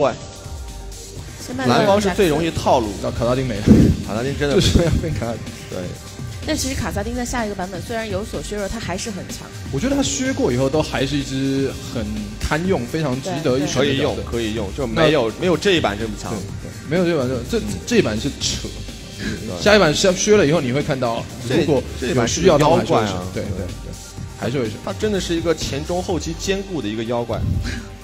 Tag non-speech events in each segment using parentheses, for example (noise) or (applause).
对，蓝方是最容易套路。那卡萨丁没了，(laughs) 卡萨丁真的就是要变卡。对。但其实卡萨丁在下一个版本虽然有所削弱，它还是很强。我觉得他削过以后，都还是一只很堪用、非常值得一可以用，可以用，就没有没有这一版这么强。对，没有这一版这这一版是扯。(laughs) 下一版削削了以后，你会看到，如果这一版需要妖怪啊，对对对，还是会是。它真的是一个前中后期兼顾的一个妖怪。(laughs)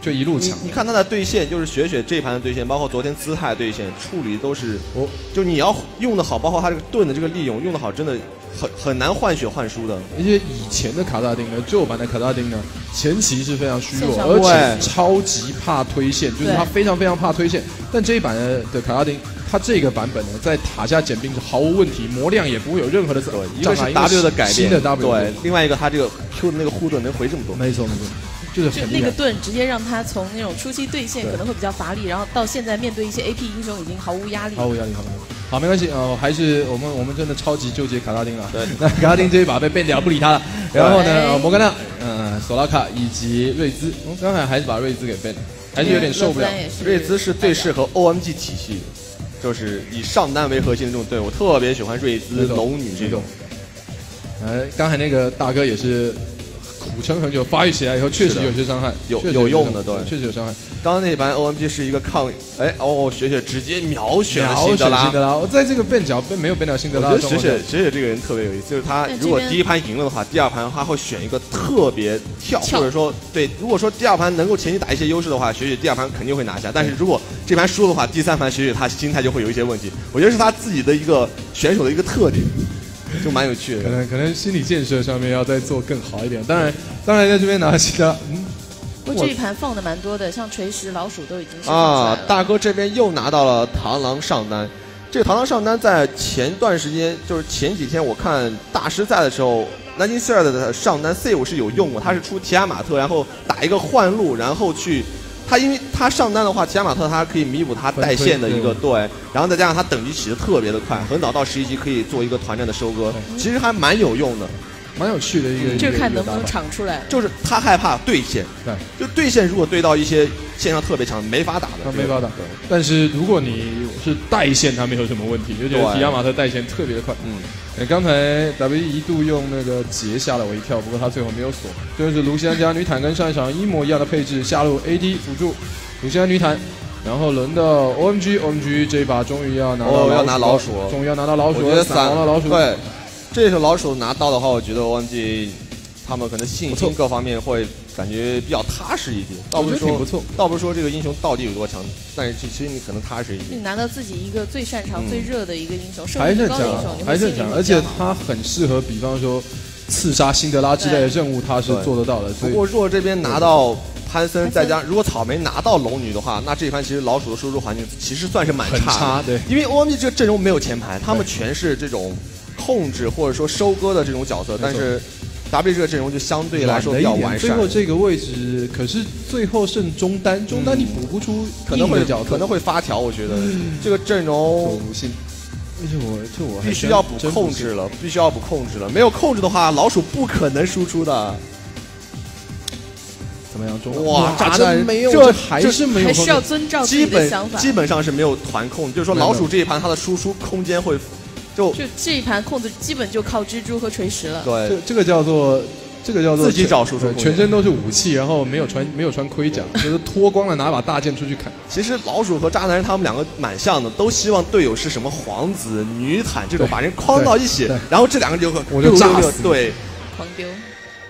就一路抢，你看他的对线，就是雪雪这一盘的对线，包括昨天姿态对线处理都是，哦，就你要用的好，包括他这个盾的这个利用用的好，真的很很难换血换输的。而且以前的卡萨丁呢，旧版的卡萨丁呢，前期是非常虚弱，而且超级怕推线，就是他非常非常怕推线。但这一版的卡萨丁，他这个版本呢，在塔下减兵是毫无问题，魔量也不会有任何的一个是 W 的改变，新的 W，对，另外一个他这个 Q 的那个护盾能回这么多，没错没错。就那个盾直接让他从那种初期对线可能会比较乏力，然后到现在面对一些 AP 英雄已经毫无压力。毫无压力，好，好，没关系哦，还是我们我们真的超级纠结卡拉丁了。对，(laughs) 那卡拉丁这一把被变掉，不理他了。然后呢，摩根纳，嗯，索拉卡以及瑞兹，我们刚才还是把瑞兹给变了，还是有点受不了。瑞兹是最适合 OMG 体系，就是以上单为核心的这种队伍，特别喜欢瑞兹龙女这种。哎，刚才那个大哥也是。苦撑很久，发育起来以后确实有些伤害，有有用的，对，确实有伤害。刚刚那一盘 OMG 是一个抗，哎哦，雪雪直接秒选了辛德拉，我在这个变角没有变掉辛德拉。我觉得雪雪雪雪这个人特别有意思，就是他如果第一盘赢了的话，第二盘他会选一个特别跳，或者说对，如果说第二盘能够前期打一些优势的话，雪雪第二盘肯定会拿下。但是如果这盘输的话，第三盘雪雪他心态就会有一些问题。我觉得是他自己的一个选手的一个特点。就蛮有趣的，可能可能心理建设上面要再做更好一点。当然，当然在这边拿其他，嗯，我这一盘放的蛮多的，像锤石、老鼠都已经啊，大哥这边又拿到了螳螂上单。这个螳螂上单在前段时间，就是前几天我看大师赛的时候，南京 Sir 的上单 C 五是有用过，他是出提亚马特，然后打一个换路，然后去。他因为他上单的话，提亚马特他可以弥补他带线的一个对，然后再加上他等级起的特别的快，很早到十一级可以做一个团战的收割，其实还蛮有用的，蛮有趣的一个。就看能不能场出来。就是他害怕对线，对，就对线如果对到一些线上特别强，没法打的。他没法打。但是如果你是带线，他没有什么问题，就觉得提亚马特带线特别的快。嗯。刚才 W 一度用那个劫吓了我一跳，不过他最后没有锁。就是卢锡安加女坦跟上一场一模一样的配置，下路 AD 辅助卢锡安女坦，然后轮到 OMG，OMG 这一把终于要拿到要拿老鼠，终于要拿到老鼠，散了老鼠。对，这首老鼠拿到的话，我觉得 OMG 他们可能信心各方面会。感觉比较踏实一点，倒不是说不错，倒不是说这个英雄到底有多强，但是其实你可能踏实一点。你拿到自己一个最擅长、最热的一个英雄，还是强，还是强，而且他很适合，比方说刺杀辛德拉之类的任务，他是做得到的。不过若这边拿到潘森，再加如果草莓拿到龙女的话，那这一盘其实老鼠的输出环境其实算是蛮差，对，因为 OMG 这个阵容没有前排，他们全是这种控制或者说收割的这种角色，但是。W 这个阵容就相对来说比较完善。最后这个位置，可是最后剩中单，中单你补不出，可能会可能会发条。我觉得这个阵容，而且我这我必须要补控制了，必须要补控制了。没有控制的话，老鼠不可能输出的。怎么样？中哇，这没有，这还是没有，还是要遵照自己的想法。基本上是没有团控，就是说老鼠这一盘它的输出空间会。就就这一盘控制基本就靠蜘蛛和锤石了。对，这这个叫做这个叫做自己找输出，全身都是武器，然后没有穿没有穿盔甲，就是脱光了拿把大剑出去砍。其实老鼠和渣男人他们两个蛮像的，都希望队友是什么皇子、女坦这种，把人框到一起，然后这两个就我就炸死。对，狂丢。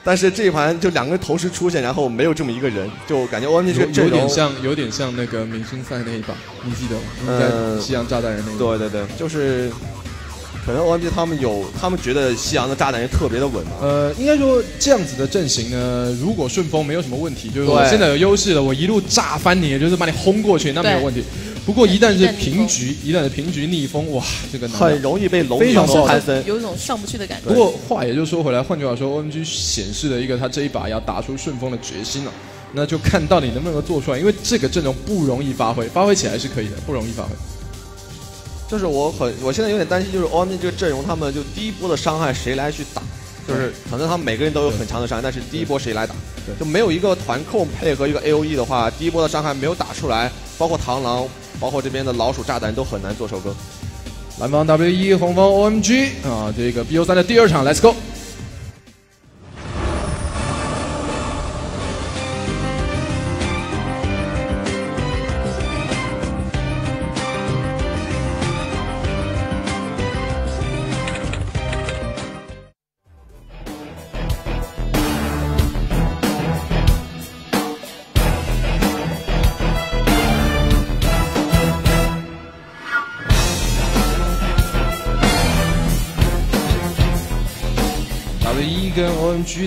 但是这一盘就两个人同时出现，然后没有这么一个人，就感觉 M G 这个有点像有点像那个明星赛那一把，你记得吗？在，西洋炸弹人那个。对对对，就是。可能 OMG 他们有，他们觉得夕阳的炸弹人特别的稳。呃，应该说这样子的阵型呢，如果顺风没有什么问题，就是我现在有优势了，我一路炸翻你，也就是把你轰过去，那没有问题。不过一旦是平局，一旦是平局逆风，哇，这个很容易被龙非常潘森，有一种上不去的感觉。不过话也就说回来，换句话说，OMG 显示了一个他这一把要打出顺风的决心了。那就看到底能不能够做出来，因为这个阵容不容易发挥，发挥起来是可以的，不容易发挥。就是我很，我现在有点担心，就是 OMG 这个阵容，他们就第一波的伤害谁来去打？就是可能他们每个人都有很强的伤害，但是第一波谁来打？就没有一个团控配合一个 A O E 的话，第一波的伤害没有打出来，包括螳螂，包括这边的老鼠炸弹都很难做收割。蓝方 W 一，红方 O M G 啊，这个 B O 三的第二场，Let's go。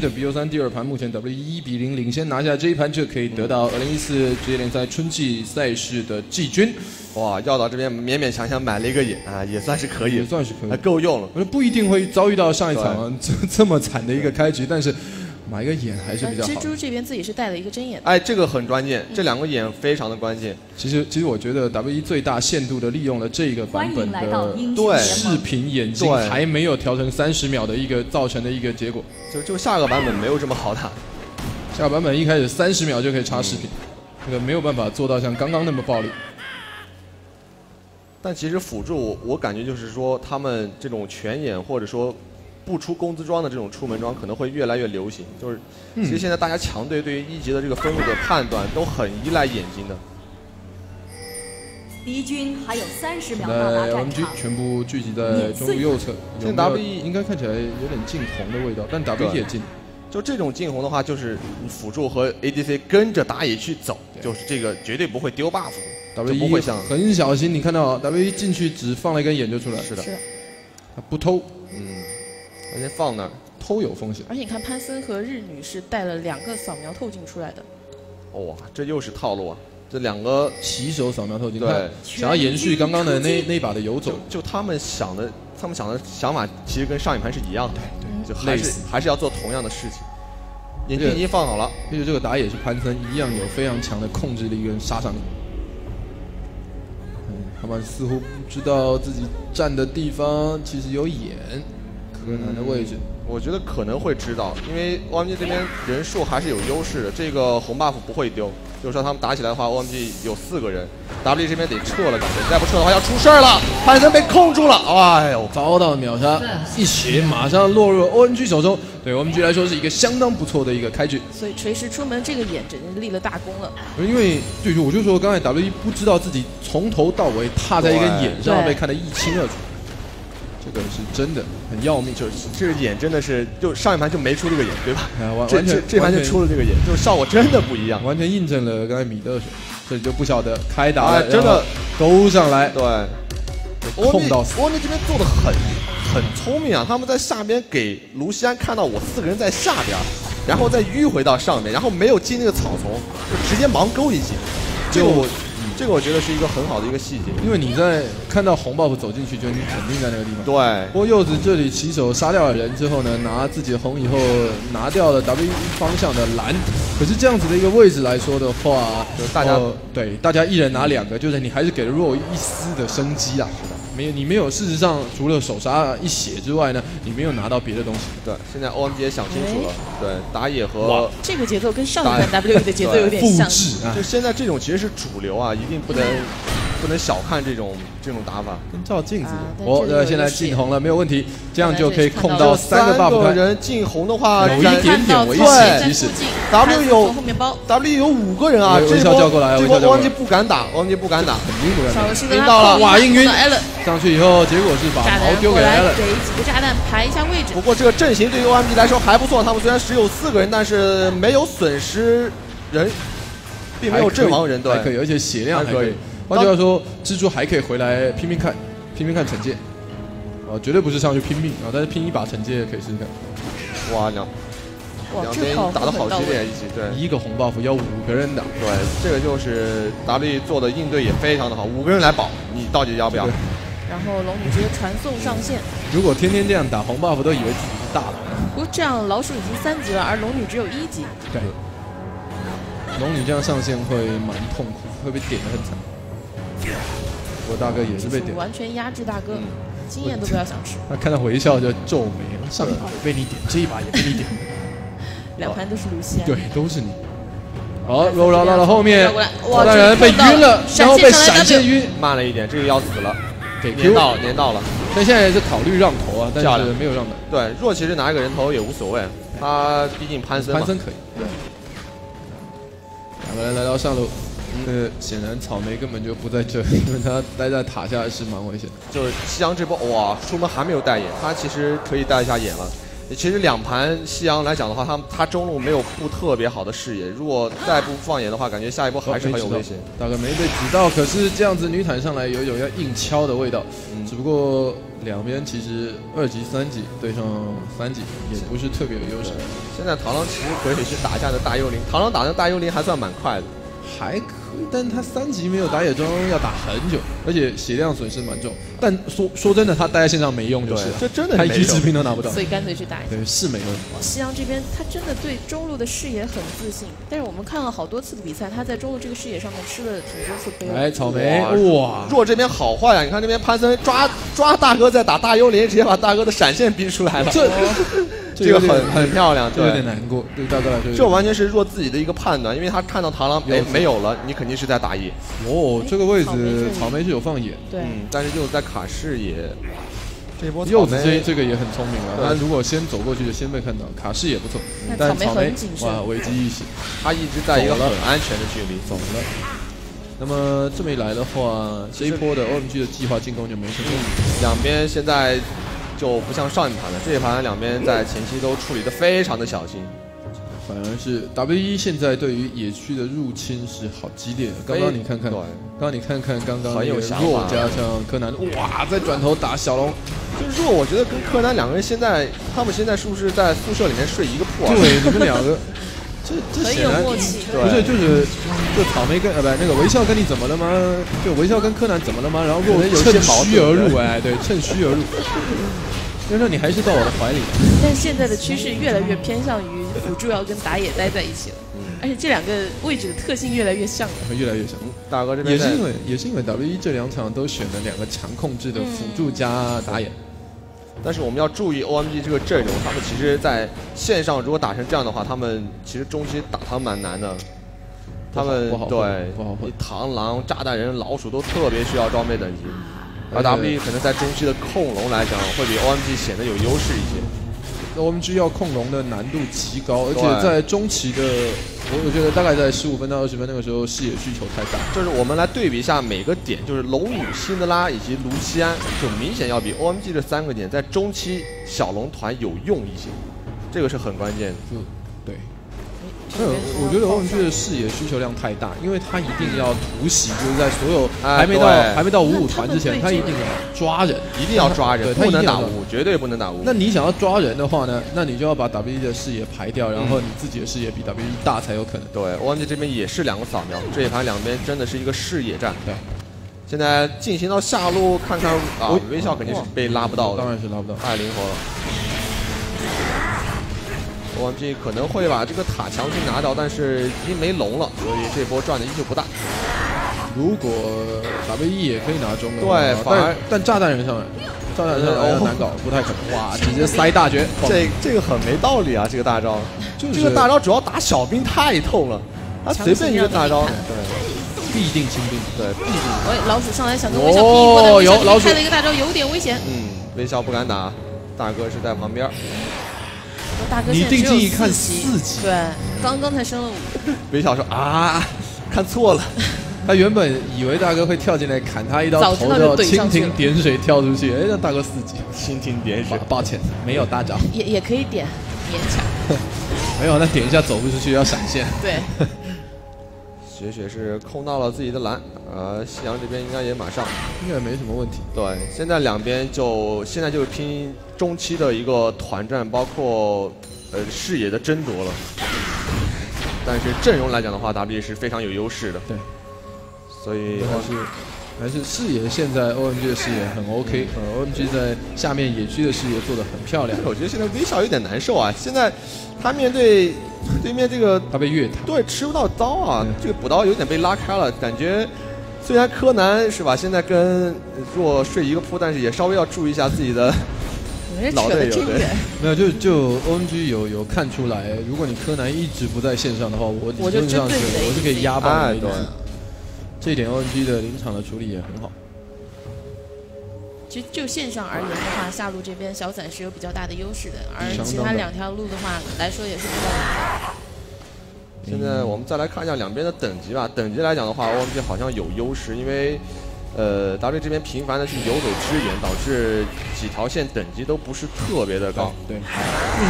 的 BO 三第二盘，目前 W 一比零领先拿下这一盘，就可以得到二零一四职业联赛春季赛事的季军。哇，耀导这边勉勉强强买了一个眼啊，也算是可以，也算是可以，还够用了。不一定会遭遇到上一场这这么惨的一个开局，但是。买一个眼还是比较好。蜘蛛这边自己是带了一个针眼。哎，这个很关键，这两个眼非常的关键。其实，其实我觉得 W 一最大限度的利用了这个版本的对视频眼睛还没有调成三十秒的一个造成的一个结果。就就下个版本没有这么好打，下个版本一开始三十秒就可以插视频，这个没有办法做到像刚刚那么暴力。但其实辅助我，我感觉就是说他们这种全眼或者说。不出工资装的这种出门装可能会越来越流行，就是其实现在大家强队对于一级的这个分数的判断都很依赖眼睛的。敌军还有三十秒到达战场。全部聚集在中路右侧。现在 W 应该看起来有点进红的味道，但 W 也进。就这种进红的话，就是辅助和 ADC 跟着打野去走，就是这个绝对不会丢 buff 的。W 不会像很小心，你看到 W 一进去只放了一根眼就出来。是的。他不偷。嗯。而且放那儿偷有风险，而且你看潘森和日女是带了两个扫描透镜出来的，哇，这又是套路啊！这两个骑手扫描透镜，对，想要延续刚刚的那那把的游走，就他们想的，他们想的想法其实跟上一盘是一样的，对对，就还是还是要做同样的事情。眼镜已经放好了，而且这个打野是潘森，一样有非常强的控制力跟杀伤力。嗯，他们似乎不知道自己站的地方其实有眼。柯南的位置，我觉得可能会知道，因为 OMG 这边人数还是有优势的，这个红 buff 不会丢。就是说他们打起来的话，OMG 有四个人，W 这边得撤了，感觉再不撤的话要出事儿了。潘森被控住了，哎呦，遭到秒杀，一血马上落入 OMG 手中。对 OMG 来说是一个相当不错的一个开局。所以锤石出门这个眼，真是立了大功了。因为就就我就说刚才 W 一不知道自己从头到尾踏在一个眼上，被看得一清二楚。这个是真的很要命，就是这个眼真的是，就上一盘就没出这个眼，对吧？完完全这盘就出了这个眼，就是效果真的不一样，完全印证了刚才米勒说，这里就不晓得开打了，真的勾上来，对，控到死。欧尼这边做的很很聪明啊，他们在下边给卢锡安看到我四个人在下边，然后再迂回到上面，然后没有进那个草丛，就直接盲勾一记，就。这个我觉得是一个很好的一个细节，因为你在看到红 buff 走进去，就你肯定在那个地方。对。不过柚子这里起手杀掉了人之后呢，拿自己的红以后拿掉了 W 方向的蓝，可是这样子的一个位置来说的话，就大家对大家一人拿两个，就是你还是给了 Ro 一丝的生机啊。没有，你没有。事实上，除了手刹一血之外呢，你没有拿到别的东西。对，现在 OMG 也想清楚了。对，打野和这个节奏跟上一段 W 的节奏有点像。就现在这种其实是主流啊，一定不能。不能小看这种这种打法，跟照镜子。哦，那现在进红了，没有问题，这样就可以控到三个 buff。人进红的话，有一点点危险。其实 W 有 W 有五个人啊，这波这波汪杰不敢打，汪杰不敢打，肯定不敢打。晕到了，哇，硬晕。上去以后，结果是把矛丢给了。给几个炸弹排一下位置。不过这个阵型对于 OMG 来说还不错，他们虽然只有四个人，但是没有损失人，并没有阵亡人，对，还可以，而且血量还可以。换句话说，蜘蛛还可以回来拼命看，拼命看惩戒，啊，绝对不是上去拼命啊，但是拼一把惩戒可以试试看。哇，两两边打的好激烈，一起对。一个红 buff 要五个人打，对，这个就是 W 做的应对也非常的好，五个人来保，你到底要不要？然后龙女直接传送上线。如果天天这样打红 buff，都以为自己是大佬。不过这样老鼠已经三级了，而龙女只有一级。对。龙女这样上线会蛮痛苦，会被点的很惨。我大哥也是被点，完全压制大哥。经验都不要想吃。他看到微笑就皱眉了，上一把也被你点，这一把也被你点，(laughs) 两盘都是卢锡安。对，都是你。好，肉绕到了后面，哇，大人被晕了，然后被闪现晕，慢了一点，这个要死了，给粘到粘到了。但现在也是考虑让头啊，但是没有让的。对，若其实拿一个人头也无所谓，他毕竟潘森潘森可以。对。两个人来到上路，呃，显然草莓根本就不在这，因为他待在塔下是蛮危险的。就是夕阳这波，哇，出门还没有带眼，他其实可以带一下眼了。其实两盘夕阳来讲的话，他他中路没有布特别好的视野，如果再不放眼的话，感觉下一波还是很有危险。大哥没被指到，可是这样子女坦上来有一种要硬敲的味道。嗯，只不过两边其实二级三级对上三级也不是特别有优势。现在螳螂其实可以去打下的大幽灵，螳螂打的大幽灵还算蛮快的。还可以，但他三级没有打野装要打很久，而且血量损失蛮重。但说说真的，他待在线上没用就是，这真的他一局直兵都拿不到，所以干脆去打。对，是没用。夕阳这边他真的对中路的视野很自信，但是我们看了好多次的比赛，他在中路这个视野上面吃了挺多次亏。哎，草莓哇，若这边好坏啊！你看这边潘森抓抓大哥在打大幽灵，直接把大哥的闪现逼出来了。这。这个很很漂亮，对有点难过，对大哥来说。这完全是弱自己的一个判断，因为他看到螳螂没没有了，你肯定是在打野。哦，这个位置草莓是有放野，对，但是又在卡视野。这波柚子这这个也很聪明了，他如果先走过去就先被看到，卡视野不错。但草莓哇，危机意识，他一直在一个很安全的距离走了。那么这么一来的话，这一波的 OMG 的计划进攻就没什么问题。两边现在。就不像上一盘了，这一盘两边在前期都处理的非常的小心，反而是 W E 现在对于野区的入侵是好激烈的。刚刚你看看，刚刚你看看刚刚弱加上柯南，哇，再转头打小龙。就是弱，我觉得跟柯南两个人现在，他们现在是不是在宿舍里面睡一个铺啊？对，你们两个，(laughs) 这这显然不是就是就草莓跟呃不那个微笑跟你怎么了吗？就微笑跟柯南怎么了吗？然后若有些趁虚而入，哎，对，趁虚而入。先生，你还是到我的怀里。(laughs) 但现在的趋势越来越偏向于辅助要跟打野待在一起了，嗯，而且这两个位置的特性越来越像了，越来越像。大哥这边也是因为也是因为 WE 这两场都选了两个强控制的辅助加打野，但是我们要注意 OMG 这个阵容，他们其实在线上如果打成这样的话，他们其实中期打他蛮难的。他们对，螳螂、炸弹人、老鼠都特别需要装备等级。而 W 可能在中期的控龙来讲，会比 OMG 显得有优势一些。OMG 要控龙的难度极高，而且在中期的，我我觉得大概在十五分到二十分那个时候，视野需求太大。就是我们来对比一下每个点，就是龙女、辛德拉以及卢锡安，就明显要比 OMG 这三个点在中期小龙团有用一些，这个是很关键。嗯，对。没有，我觉得欧文区的视野需求量太大，因为他一定要突袭，就是在所有还没到还没到五五团之前，他一定要抓人，一定要抓人，不能打五，绝对不能打五。那你想要抓人的话呢？那你就要把 W E 的视野排掉，然后你自己的视野比 W E 大才有可能。对，欧文区这边也是两个扫描，这一盘两边真的是一个视野战。对，现在进行到下路，看看啊，微笑肯定是被拉不到的，当然是拉不到，太灵活了。王俊可能会把这个塔强行拿到，但是已经没龙了，所以这波赚的依旧不大。如果 W E 也可以拿中的，对，反而但炸弹人上来，炸弹人上来难搞，不太可能。哇，直接塞大绝，(laughs) 这这个很没道理啊！这个大招，这个大招主要打小兵太痛了，他随便一个大招，对，必定清兵，对，必定。喂，老鼠上来想跟微笑拼一波，有老鼠开了一个大招，有点危险。嗯，微笑不敢打，大哥是在旁边。你定睛一看，四级，对，刚刚才升了五。(laughs) 微笑说啊，看错了，他原本以为大哥会跳进来砍他一刀，头就蜻蜓点水跳出去，哎，让大哥四级，(laughs) 蜻蜓点水，抱歉，没有大招，也也可以点，勉强，(laughs) 没有，那点一下走不出去要闪现，对。雪雪是控到了自己的蓝，呃，夕阳这边应该也马上，应该没什么问题。对，现在两边就现在就是拼中期的一个团战，包括呃视野的争夺了。但是阵容来讲的话，W 是非常有优势的。对，所以还是还是视野现在 OMG 的视野很 OK，呃，OMG 在下面野区的视野做的很漂亮。我觉得现在微笑有点难受啊，现在他面对。对面这个他被越塔，对吃不到刀啊，这个补刀有点被拉开了，感觉虽然柯南是吧，现在跟若睡一个铺，但是也稍微要注意一下自己的老队友。没有，就就 O N G 有有看出来，如果你柯南一直不在线上的话，我理论上是我是可以压爆你的。这一点 O N G 的临场的处理也很好。其实就线上而言的话，下路这边小伞是有比较大的优势的，而其他两条路的话来说也是比较难。现在我们再来看一下两边的等级吧。等级来讲的话，OMG 好像有优势，因为呃 W 这边频繁的去游走支援，导致几条线等级都不是特别的高。对，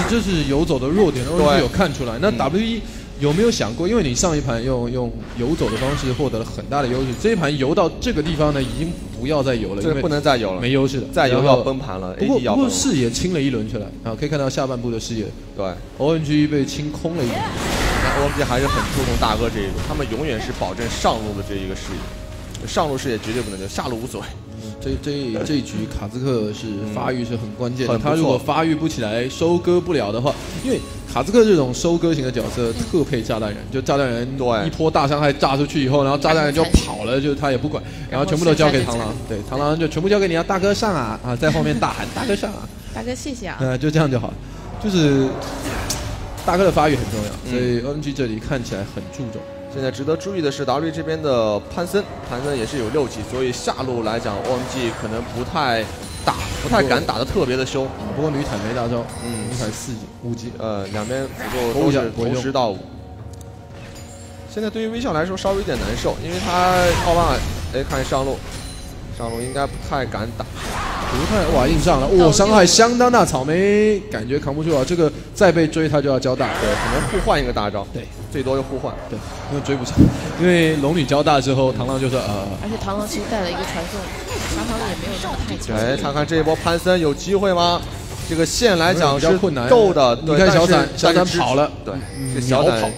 就是这是游走的弱点，OMG 有看出来。那 W 一。有没有想过，因为你上一盘用用游走的方式获得了很大的优势，这一盘游到这个地方呢，已经不要再游了，因为不能再游了，没优势了，再游要崩盘了。不过不过视野清了一轮出来啊，可以看到下半部的视野，对，O N G 被清空了一轮，那 O N G 还是很注重大哥这一轮，他们永远是保证上路的这一个视野，上路视野绝对不能丢，下路无所谓。这这这一局卡兹克是发育是很关键的，他如果发育不起来，收割不了的话，因为卡兹克这种收割型的角色特配炸弹人，就炸弹人一波大伤害炸出去以后，然后炸弹人就跑了，就他也不管，然后全部都交给螳螂，对，螳螂就全部交给你啊，大哥上啊啊，在后面大喊 (laughs) 大哥上啊，大哥谢谢啊，嗯，就这样就好，就是大哥的发育很重要，所以 ONG 这里看起来很注重。现在值得注意的是，W 这边的潘森，潘森也是有六级，所以下路来讲，OMG 可能不太打，不太敢打的特别的凶。不过女坦没大招，嗯，女坦四级、五级，呃，两边辅助都是同时到五。现在对于微笑来说稍微有点难受，因为他奥巴马，哎，看上路，上路应该不太敢打。不太哇硬上了，哇伤害相当大，草莓感觉扛不住啊！这个再被追他就要交大，对，可能互换一个大招，对，最多就互换，对，因为追不上，因为龙女交大之后，螳螂就是呃，而且螳螂其实带了一个传送，螳螂也没有这么太强。哎，看看这一波潘森有机会吗？这个线来讲是够的。你看小伞，小伞跑了，对，这小伞。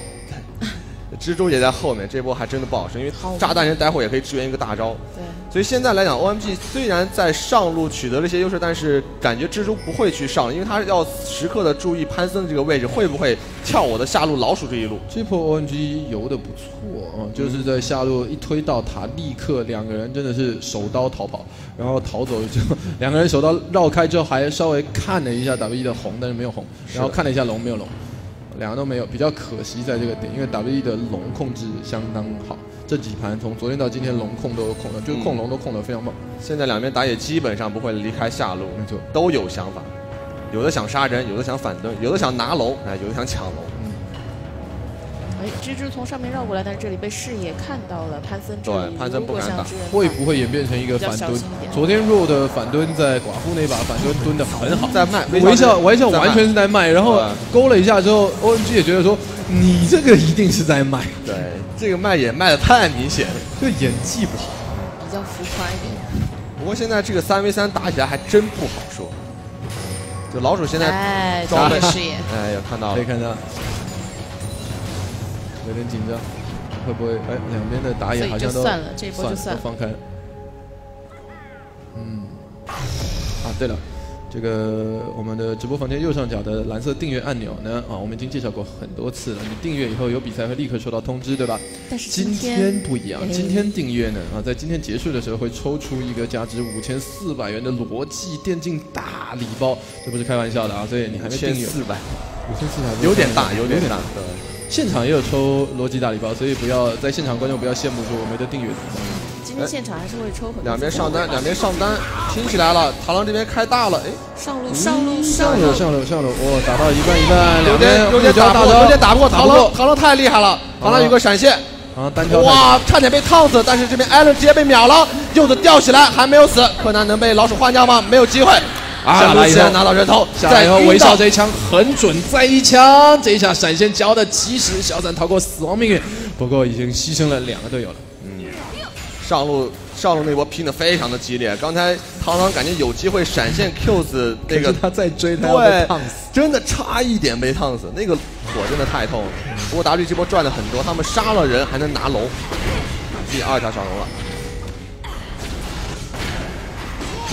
蜘蛛也在后面，这波还真的不好受，因为炸弹人待会儿也可以支援一个大招。对，所以现在来讲，OMG 虽然在上路取得了一些优势，但是感觉蜘蛛不会去上，因为他要时刻的注意潘森的这个位置会不会跳我的下路老鼠这一路。这波 OMG 游的不错啊，就是在下路一推到塔，立刻两个人真的是手刀逃跑，然后逃走之后，两个人手刀绕开之后还稍微看了一下 W 的红，但是没有红，然后看了一下龙，没有龙。两个都没有，比较可惜在这个点，因为 W E 的龙控制相当好，这几盘从昨天到今天龙控都控了，就控龙都控的非常棒。现在两边打野基本上不会离开下路，没错，都有想法，有的想杀人，有的想反蹲，有的想拿龙，哎，有的想抢龙。蜘蛛从上面绕过来，但是这里被视野看到了潘森。对，潘森不敢打。会不会演变成一个反蹲？昨天弱的反蹲在寡妇那把反蹲蹲的很好，在卖。微笑微笑完全是在卖，然后勾了一下之后，O N G 也觉得说你这个一定是在卖。对，这个卖也卖的太明显，了，就演技不好，比较浮夸一点。不过现在这个三 v 三打起来还真不好说。就老鼠现在装备视野，哎，有看到，可以看到。有点紧张，会不会？哎，两边的打野好像都算了，这一波就算放开。嗯，啊，对了，这个我们的直播房间右上角的蓝色订阅按钮呢，啊，我们已经介绍过很多次了。你订阅以后有比赛会立刻收到通知，对吧？但是今天不一样，今天订阅呢，啊，在今天结束的时候会抽出一个价值五千四百元的逻辑电竞大礼包，这不是开玩笑的啊！所以你还没订阅四百，五千四百有点大，有点大。对。现场也有抽逻辑大礼包，所以不要在现场观众不要羡慕说我没得订阅。今天现场还是会抽很多。两边上单，两边上单，拼起来了。螳螂这边开大了，哎，上路上路上路上路上路，哇，打到一半一半，两边有点打不过，有点打不过螳螂，螳螂太厉害了，螳螂有个闪现，啊，单挑，哇，差点被烫死，但是这边艾伦直接被秒了，柚子吊起来还没有死，柯南能被老鼠换掉吗？没有机会。下来以后拿到人头，下来以后微笑这一枪很准，再一枪，这一下闪现交的及时，小伞逃过死亡命运。不过已经牺牲了两个队友了。嗯，上路上路那波拼的非常的激烈，刚才螳螂感觉有机会闪现 Q 死那个他再追他被烫死，真的差一点被烫死，那个火真的太痛了。不过 W 这波赚了很多，他们杀了人还能拿龙，第二条小龙了。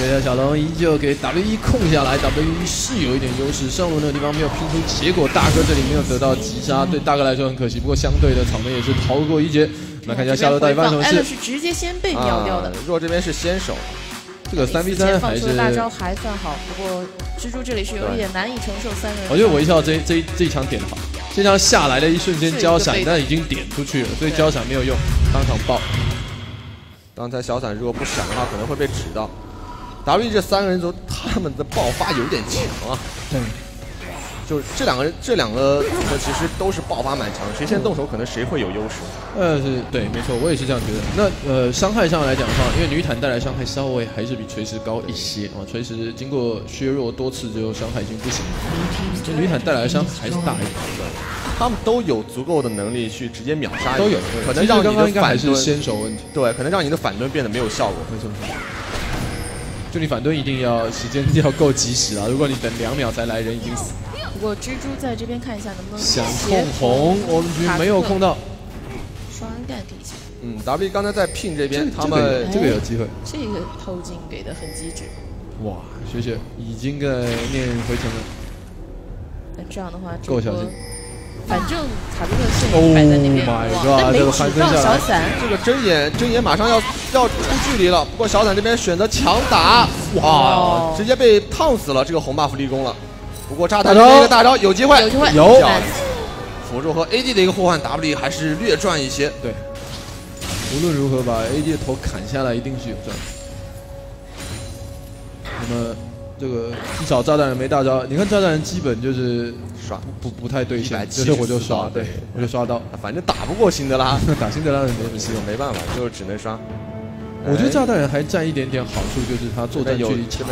这条小龙依旧给 W 一控下来，W 一是有一点优势，上路那个地方没有拼出结果，大哥这里没有得到击杀，对大哥来说很可惜。不过相对的草莓也是逃过一劫。来看一下下路到底发生什么事。是直接先被秒掉的。若这边是先手，这个三 v 三还是大招还算好，不过蜘蛛这里是有一点难以承受三人。我觉得微笑这这这一枪点的好，这枪下来的一瞬间交闪，但已经点出去了，所以交闪没有用，当场爆。刚才小伞如果不闪的话，可能会被指到。W 这三个人都他们的爆发有点强啊。对。就这两个人，这两个组合其实都是爆发蛮强，谁先动手可能谁会有优势。呃，是对，没错，我也是这样觉得。那呃，伤害上来讲的话，因为女坦带来伤害稍微还是比锤石高一些啊。锤石经过削弱多次之后，伤害已经不行了。这女坦带来的伤害还是大一点。他们都有足够的能力去直接秒杀，都有，可能让你的反蹲先手问题。对，可能让你的反蹲变得没有效果。没错。就你反蹲一定要时间要够及时啊！(laughs) 如果你等两秒才来，人已经死。不过蜘蛛在这边看一下能不能想控红，我们局没有控到，双干底下。嗯，W 刚才在 Pin 这边，他们这个有机会，这个透镜给的很机智。哇，学学已经在念回城了。那这样的话，够小心。反正卡比特现在摆在那边，但没指到小伞。这个睁眼睁眼马上要要出距离了，不过小伞这边选择强打，哇，直接被烫死了，这个红 buff 立功了。不过炸弹的一个大招有机会，有机会，有。辅助和 AD 的一个互换，W 还是略赚一些。对，无论如何把 AD 的头砍下来，一定是有赚。那么这个至少炸弹人没大招，你看炸弹人基本就是刷。不不太对线，就是我就刷，对，我就刷到，反正打不过辛德拉，(laughs) 打辛德拉人没什么希望，没办法，就只能刷。我觉得炸弹人还占一点点好处，就是他作战距离长。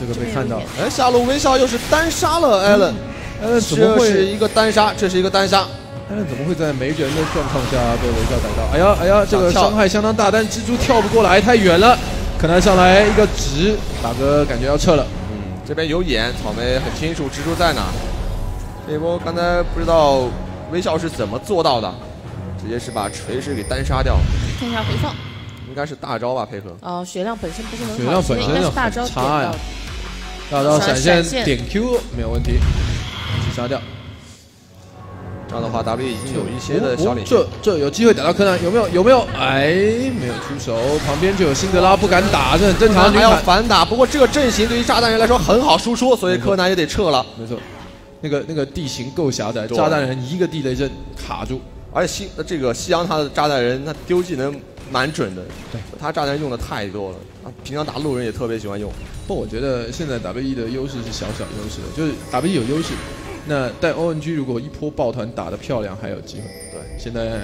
这个被看到。了，哎，下路微笑又是单杀了艾伦，艾伦怎么会？是一个单杀？这是一个单杀，艾伦怎么会在没人的状况下被微笑逮到？哎呀哎呀，这个伤害相当大，但蜘蛛跳不过来，太远了，可能上来一个直，大哥感觉要撤了。嗯，这边有眼，草莓很清楚蜘蛛在哪。这一波刚才不知道微笑是怎么做到的，直接是把锤石给单杀掉。看一下回放，应该是大招吧，配合。哦，血量本身不是很好，血量本身是大招差呀。大招闪现点 Q 没有问题，去杀掉。这样的话，W 已经有一些的小领先。这这有机会打到柯南，有没有？有没有？哎，没有出手。旁边就有辛德拉不敢打，这很正常。还要反打，不过这个阵型对于炸弹人来说很好输出，所以柯南也得撤了。没错，那个那个地形够狭窄，炸弹人一个地雷阵卡住。而且西这个西洋他的炸弹人，他丢技能蛮准的。对，他炸弹用的太多了。平常打路人也特别喜欢用。不，我觉得现在 W E 的优势是小小优势的，就是 W E 有优势。那但 O N G 如果一波抱团打得漂亮，还有机会。对，现在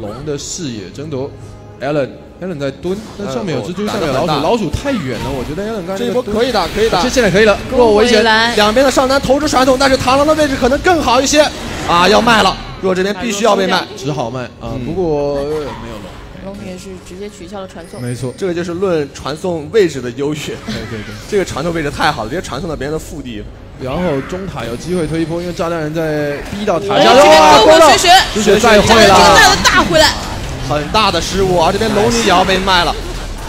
龙的视野争夺，Allen Allen 在蹲，那上面有蜘蛛，下面有老鼠，老鼠太远了，我觉得 Allen 刚这一波可以打，可以打，这现在可以了。若危险，两边的上单投掷传统，但是螳螂的位置可能更好一些。啊，要卖了，若这边必须要被卖，只好卖啊。不过没有龙。龙也是直接取消了传送，没错，这个就是论传送位置的优越。对对对，这个传送位置太好了，直接传送到别人的腹地。然后中塔有机会推一波，因为炸弹人在逼到塔下。哇，过了，学学学再回来，带了大回来，很大的失误啊！这边龙女也要被卖了，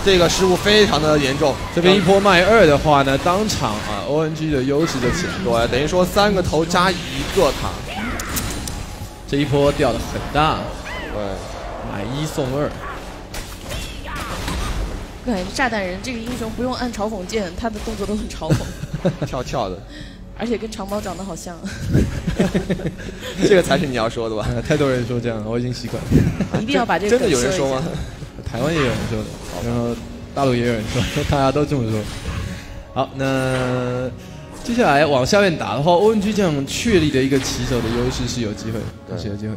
这个失误非常的严重。这边一波卖二的话呢，当场啊，O N G 的优势就起来。对，等于说三个头加一个塔，这一波掉的很大。对，买一送二。对，炸弹人这个英雄不用按嘲讽键，他的动作都很嘲讽，跳跳的，而且跟长毛长得好像。(laughs) 这个才是你要说的吧？太多人说这样，我已经习惯了。(laughs) 一定要把这个真的有人说吗？台湾也有人说的，然后大陆也有人说，大家都这么说。好，那接下来往下面打的话，O N G 这样确立的一个棋手的优势是有机会，是有机会。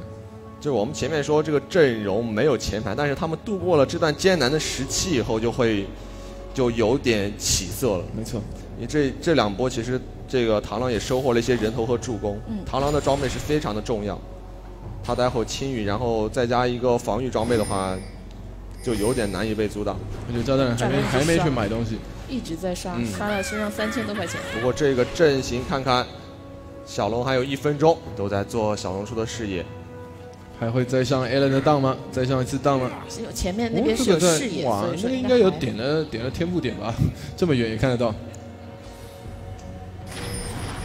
就是我们前面说这个阵容没有前排，但是他们度过了这段艰难的时期以后，就会就有点起色了。没错，你这这两波其实这个螳螂也收获了一些人头和助攻。嗯。螳螂的装备是非常的重要，他待会轻雨，然后再加一个防御装备的话，就有点难以被阻挡。我觉得赵大人还没还没去买东西，一直在刷，刷了身上三千多块钱。不过这个阵型看看，小龙还有一分钟，都在做小龙叔的视野。还会再上 Allen 的当吗？再上一次当吗？有前面那边是有视野，哇，那应该有点了点了天赋点吧？(laughs) 这么远也看得到。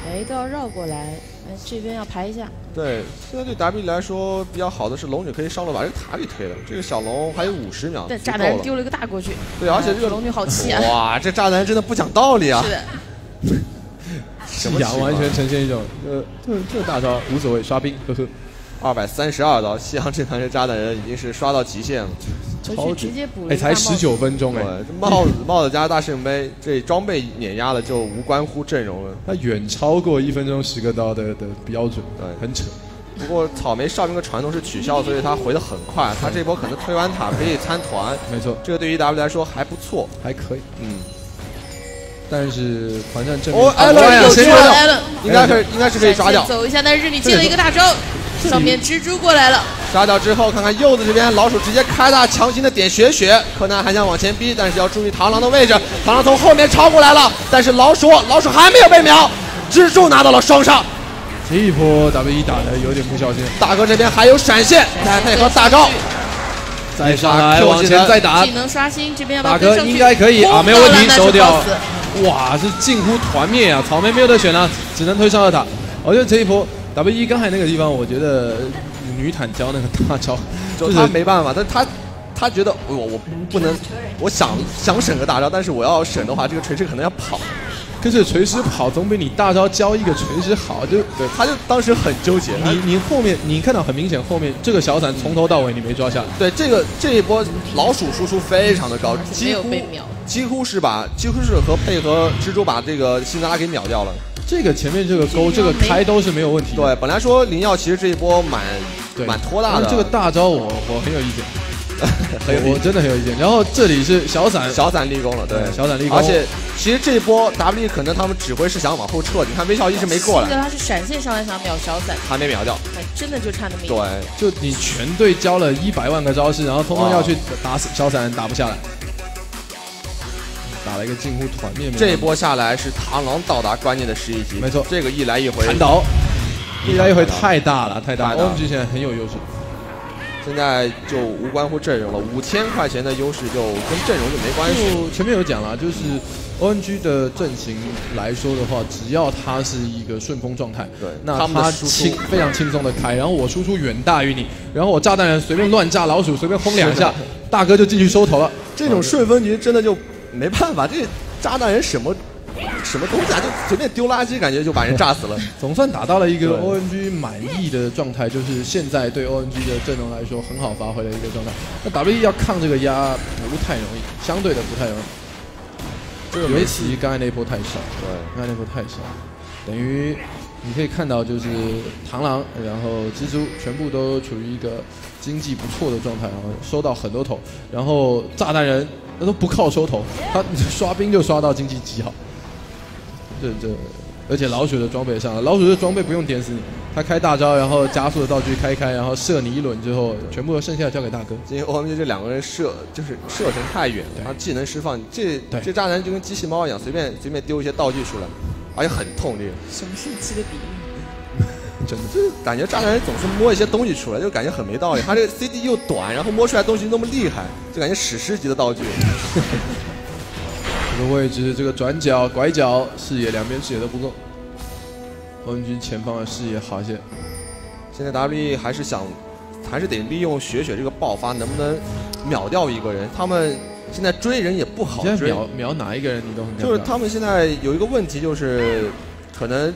哎，都要绕过来，哎，这边要排一下。对，现在对 W 来说比较好的是龙女可以上路把这个塔给推了。这个小龙还有五十秒，对炸弹人丢了一个大过去。对，而且这个龙女好气啊！哇，这炸弹真的不讲道理啊！是的。(laughs) 夕阳完全呈现一种，呃，这这大招无所谓，刷兵，呵呵。二百三十二刀，夕阳这团这炸弹人已经是刷到极限了。超直接补。哎，才十九分钟哎，帽子帽子加大圣杯，这装备碾压了就无关乎阵容了。他远超过一分钟十个刀的的标准，对，很扯。不过草莓哨兵的传送是取消，所以他回的很快。他这波可能推完塔可以参团，没错，这个对于 W 来说还不错，还可以。嗯。但是团战正哦，艾伦又抓了，应该是应该是可以抓掉。走一下，但是你进了一个大招，上面蜘蛛过来了。杀掉之后，看看柚子这边老鼠直接开大，强行的点血血。柯南还想往前逼，但是要注意螳螂的位置。螳螂从后面超过来了，但是老鼠老鼠还没有被秒，蜘蛛拿到了双杀。这一波 W 一打的有点不小心。大哥这边还有闪现，再配合大招。再杀来，往前再打。技能刷新，这边大哥应该可以啊，没有问题，收掉。哇，是近乎团灭啊！草莓没有得选了，只能推上二塔。我觉得这一波 W 一刚才那个地方，我觉得女坦教那个大招，就他没办法，但他他觉得我我不能，我想想省个大招，但是我要省的话，这个锤石可能要跑。可是锤石跑总比你大招教一个锤石好，就对，他就当时很纠结。你你后面你看到很明显，后面这个小伞从头到尾你没抓下。对，这个这一波老鼠输出非常的高，几乎几乎是把几乎是和配合蜘蛛把这个辛德拉给秒掉了。这个前面这个勾这个开都是没有问题。对，本来说灵药其实这一波蛮蛮拖大的。这个大招我我很有意见。(laughs) 我真的很有意见。然后这里是小伞，小伞立功了，对，小伞立功。而且其实这一波 W 可能他们指挥是想往后撤，你看微笑一直没过来。记得他是闪现上来想秒小伞，还没秒掉，真的就差那么一点。对，就你全队交了一百万个招式，然后通通要去打死小伞，打不下来，打了一个近乎团灭。这一波下来是螳螂到达关键的十一级，没错，这个一来一回弹倒，一来一回太大了，太大了。OMG 现在很有优势。现在就无关乎阵容了，五千块钱的优势就跟阵容就没关系。前面有讲了，就是 ONG 的阵型来说的话，只要他是一个顺风状态，对，那他轻非常轻松的开，然后我输出远大于你，然后我炸弹人随便乱炸老鼠，随便轰两下，(laughs) 大哥就进去收头了。这种顺风局真的就没办法，这炸弹人什么？什么东西啊？就随便丢垃圾，感觉就把人炸死了。(laughs) 总算达到了一个 ONG 满意的状态，就是现在对 ONG 的阵容来说很好发挥的一个状态。那 WE 要抗这个压不太容易，相对的不太容易。这个尤其刚才那波太少，对，刚才那波太少，等于你可以看到就是螳螂，然后蜘蛛全部都处于一个经济不错的状态，然后收到很多头，然后炸弹人那都不靠收头，他 (laughs) 刷兵就刷到经济极好。这这，而且老鼠的装备上了，老鼠的装备不用点死你，他开大招，然后加速的道具开开，然后射你一轮之后，全部剩下交给大哥。因为 O M G 这两个人射就是射程太远，了，然后技能释放，这这渣男就跟机器猫一样，随便随便丢一些道具出来，而且很痛这个。什么是气的比喻？真的，就是感觉炸弹人总是摸一些东西出来，就感觉很没道理。他这个 C D 又短，然后摸出来东西那么厉害，就感觉史诗级的道具。这个位置，这个转角、拐角视野，两边视野都不够。红军前方的视野好些。现在 WE 还是想，还是得利用雪雪这个爆发，能不能秒掉一个人？他们现在追人也不好追。秒秒哪一个人你都很就是他们现在有一个问题，就是可能。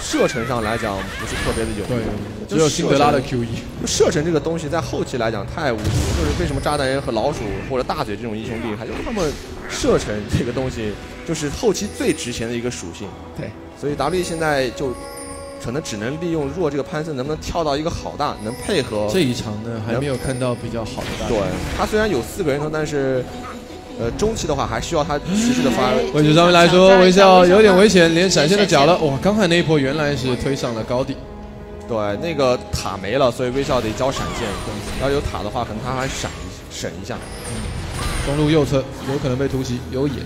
射程上来讲不是特别的有用，只有辛德拉的 Q 一。射程这个东西在后期来讲太无敌，就是为什么炸弹人和老鼠或者大嘴这种英雄厉害，就是他们射程这个东西就是后期最值钱的一个属性。对，所以 W 现在就可能只能利用弱这个潘森能不能跳到一个好大，能配合这一场呢还没有看到比较好的大。对他虽然有四个人头，但是。呃，中期的话还需要他持续的发。位置上面来说，微笑有点危险，连闪现都缴了。哇，刚才那一波原来是推上了高地。对，那个塔没了，所以微笑得交闪现。要有塔的话，可能他还闪省一下。中路右侧有可能被突袭，有眼，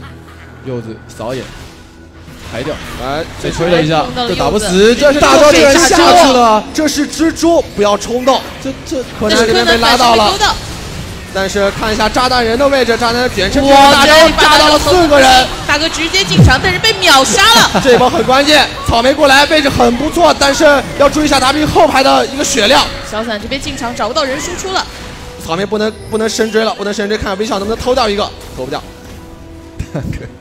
柚子扫眼，抬掉。来，再吹了一下，这打不死，这是大招竟然下去了。这是蜘蛛，不要冲动。这这可能这边被拉到了。但是看一下炸弹人的位置，炸弹人点成大招炸到了四个人，大哥直接进场，但是被秒杀了。(laughs) 这波很关键，草莓过来位置很不错，但是要注意一下 W 后排的一个血量。小伞这边进场找不到人输出了，草莓不能不能深追了，不能深追，看看微笑能不能偷掉一个，偷不掉。(laughs)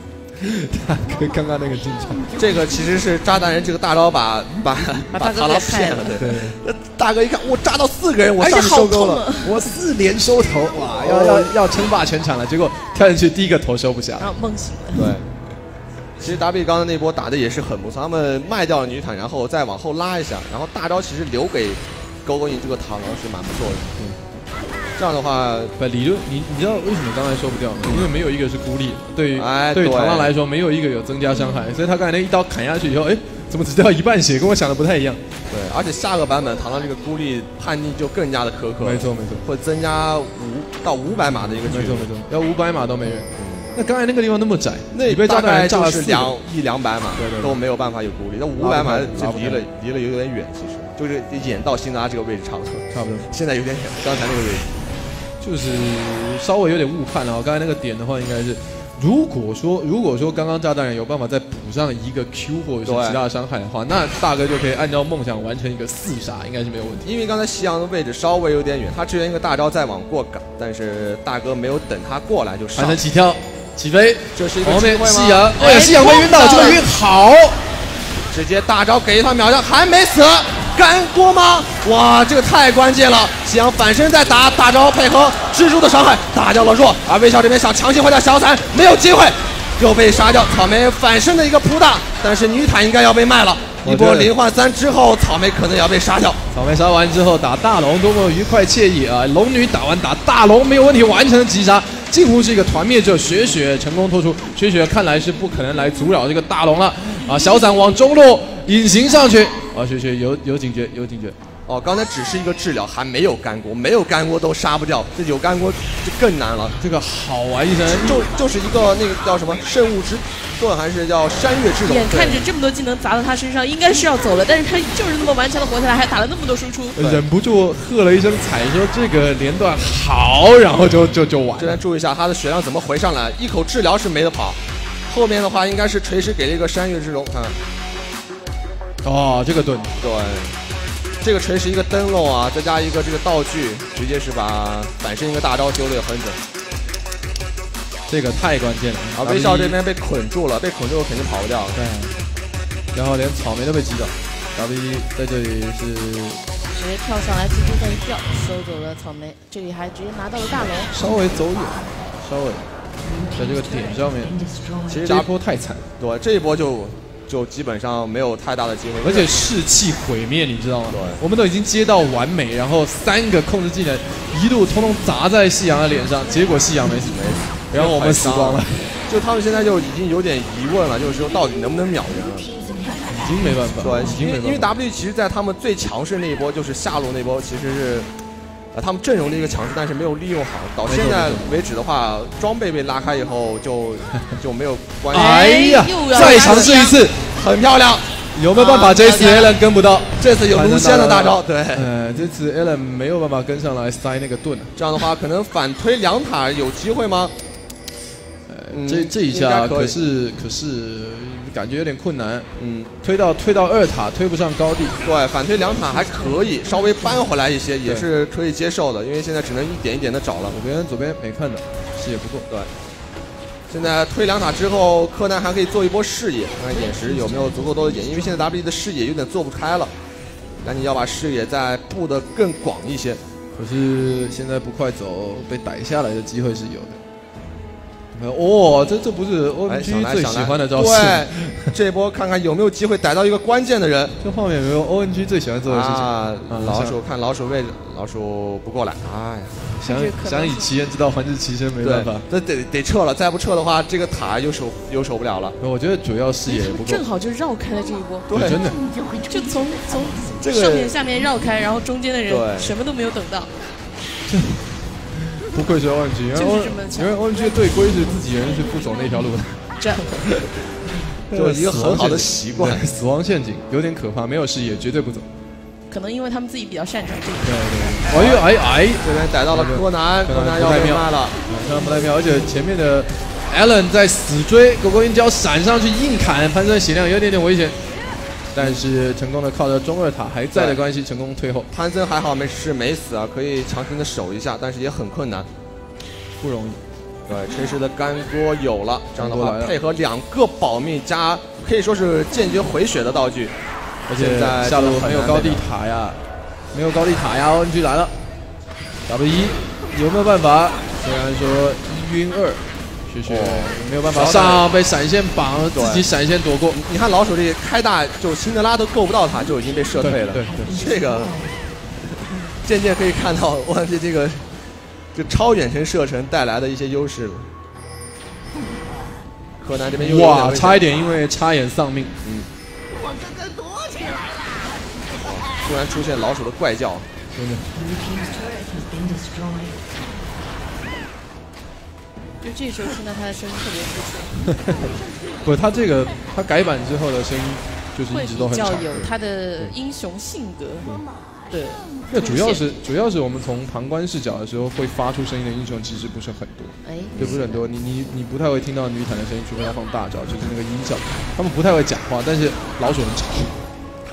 大哥。刚刚那个进场，(laughs) 这个其实是炸弹人这个大招把把把螳螂骗了，对。大哥一看，我炸到四个人，我上去收钩了，我四连收头，哇，要要要称霸全场了，结果跳进去第一个头收不下，然后梦醒了。对，(laughs) 其实 W 刚刚那波打的也是很不错，他们卖掉了女坦，然后再往后拉一下，然后大招其实留给勾勾引这个螳螂是蛮不错的。嗯。这样的话，不理论，你你知道为什么刚才收不掉吗？因为没有一个是孤立，对于对螳螂来说，没有一个有增加伤害，所以他刚才那一刀砍下去以后，哎，怎么只掉一半血？跟我想的不太一样。对，而且下个版本螳螂这个孤立判定就更加的苛刻。没错没错，会增加五到五百码的一个距离。没错没错，要五百码都没人。那刚才那个地方那么窄，那被炸弹炸了两一两百码，都没有办法有孤立。那五百码就离了离了有点远，其实就是眼到辛达这个位置差不多。差不多，现在有点远，刚才那个位置。就是稍微有点误判了，刚才那个点的话，应该是，如果说如果说刚刚炸弹人有办法再补上一个 Q 或者是其他的伤害的话，那大哥就可以按照梦想完成一个四杀，应该是没有问题。因为刚才夕阳的位置稍微有点远，他支援一个大招再往过赶，但是大哥没有等他过来就上。完成起跳，起飞，这是一个机会吗？夕阳，哎，夕阳会晕倒，这个晕好，直接大招给他秒掉，还没死。干锅吗？哇，这个太关键了！夕阳反身再打大招，配合蜘蛛的伤害打掉了弱。而微笑这边想强行换掉小伞，没有机会，又被杀掉。草莓反身的一个扑大，但是女坦应该要被卖了。一波零换三之后，草莓可能也要被杀掉。草莓杀完之后打大龙，多么愉快惬意啊！龙女打完打大龙没有问题，完成击杀，近乎是一个团灭者。雪雪成功脱出，雪雪看来是不可能来阻扰这个大龙了啊！小伞往中路隐形上去。啊，学学有有警觉，有警觉。哦，刚才只是一个治疗，还没有干锅，没有干锅都杀不掉，这有干锅就更难了。这个好啊一声，就就是一个那个叫什么圣物之盾，还是叫山岳之龙。眼看着这么多技能砸到他身上，应该是要走了，但是他就是那么顽强的活下来，还打了那么多输出，忍不住喝了一声彩，说这个连段好，然后就就就完。这边注意一下他的血量怎么回上来，一口治疗是没得跑，后面的话应该是锤石给了一个山岳之龙，看。哦，这个盾，对，这个锤是一个灯笼啊，再加一个这个道具，直接是把反身一个大招丢的很准。这个太关键了。啊，微笑这边被捆住了，被捆住肯定跑不掉。对。然后连草莓都被击倒。W 在这里是直接跳上来，直接再一跳，收走了草莓。这里还直接拿到了大龙。稍微走远，稍微在这个点上面，其实这一波太惨。对，这一波就。就基本上没有太大的机会，而且士气毁灭，你知道吗？对，我们都已经接到完美，然后三个控制技能一路通通砸在夕阳的脸上，结果夕阳没死，没死，然后我们死光了。就他们现在就已经有点疑问了，就是说到底能不能秒人了？已经没办法，对，已经没办法。因为 W 其实，在他们最强势那一波，就是下路那波，其实是。啊，他们阵容的一个强势，但是没有利用好。到现在为止的话，装备被拉开以后，就 (laughs) 就没有关系。哎呀，再尝试一次，很漂亮。有没有办法？这次 Allen 跟不到，这次有卢仙的大招。对，呃，这次 Allen 没有办法跟上来塞那个盾。这样的话，可能反推两塔有机会吗？呃，这这一下可是可是。感觉有点困难，嗯，推到推到二塔推不上高地，对，反推两塔还可以，稍微扳回来一些也是可以接受的，因为现在只能一点一点的找了。左边左边没看的，视野不错，对。现在推两塔之后，柯南还可以做一波视野，看看眼石有没有足够多的眼，因为现在 W 的视野有点做不开了，那你要把视野再布的更广一些。可是现在不快走，被逮下来的机会是有的。哦，这这不是 O N G 最喜欢的招式。对，(laughs) 这波看看有没有机会逮到一个关键的人。这画面有没有 O N G 最喜欢做的事情？啊，老鼠看老鼠位置，老鼠不过来。哎呀，想想以其人之道还治其身，没办法。那得得撤了，再不撤的话，这个塔又守又守不了了。我觉得主要视野不够。正好就绕开了这一波。对，真的。就从从上面下面绕开，然后中间的人什么都没有等到。不愧是 O N G，因为因为 O N G 的队规是自己人是不走那条路的，这。样 (laughs) 就一个很好的习惯。死亡陷阱有点可怕，没有视野绝对不走。可能因为他们自己比较擅长这个。对对。哎哎哎，这边逮到了柯南，柯南要被卖了，柯南不太妙，而且前面的 Allen 在死追，狗狗鹰角闪上去硬砍，潘森血量有点点危险，但是成功的靠着中二塔还在的关系，成功退后。潘森还好没事没死啊，可以强行的守一下，但是也很困难，不容易。对，锤石的干锅有了，这样的话配合两个保命加可以说是间接回血的道具，而且下路没有高地塔呀，没有高地塔呀，ONG 来了，W 一有没有办法？虽然说一晕二，血血没有办法上，被闪现绑，自己闪现躲过。你看老鼠这开大，就辛德拉都够不到他，就已经被射退了。对对，这个渐渐可以看到哇，这这个。就超远程射程带来的一些优势了。柯南这边又哇，差一点因为插眼丧命。嗯。我刚刚躲起来了。突然出现老鼠的怪叫。真的。就这时候听到他的声音特别舒服。(laughs) 不，他这个他改版之后的声音就是一直都很比较有他的英雄性格。对。那主要是主要是我们从旁观视角的时候会发出声音的英雄其实不是很多，哎，对，不是很多。你你你不太会听到女坦的声音，除非他放大招，就是那个音效。他们不太会讲话，但是老鼠很吵，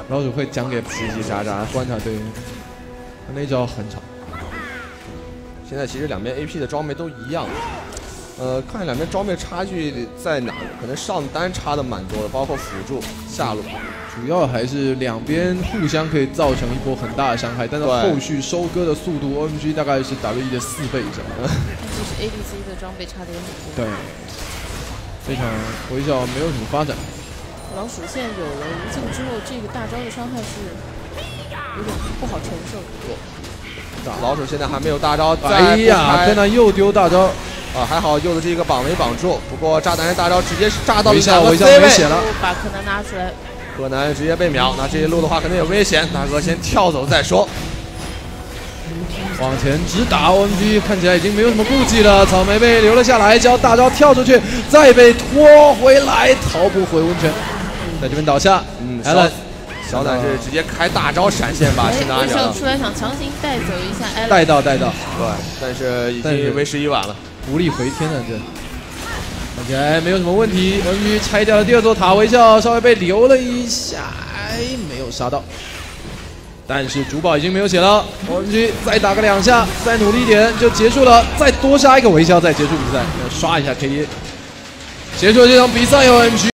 老鼠会讲给叽叽喳喳。观察对，他那招很吵。现在其实两边 AP 的装备都一样。呃，看两边装备差距在哪？可能上单差的蛮多的，包括辅助下路，主要还是两边互相可以造成一波很大的伤害，但是后续收割的速度，OMG 大概是 WE 的四倍以上。其实 ADC 的装备差的也很多。对，非常微笑，没有什么发展。老鼠现在有了无尽之后，这个大招的伤害是有点不好承受。老鼠现在还没有大招，哎呀，天呐，又丢大招。啊，还好柚子这个绑没绑住，不过炸弹人大招直接是炸到了两个 C 位，把柯南拿出来，柯南直接被秒，那这一路的话可能有危险，大哥先跳走再说。往前直打，OMG 看起来已经没有什么顾忌了，草莓被留了下来，交大招跳出去，再被拖回来，逃不回温泉，在这边倒下，嗯，来了。小胆是直接开大招闪现把，去拿掉。出来想强行带走一下，带到带到，对，但是已经为时已晚了。无力回天了，这感觉没有什么问题。文鱼拆掉了第二座塔，微笑稍微被留了一下，哎，没有杀到。但是主宝已经没有血了，文鱼再打个两下，再努力一点就结束了。再多杀一个微笑，再结束比赛。刷一下 K D，结束这场比赛，文鱼。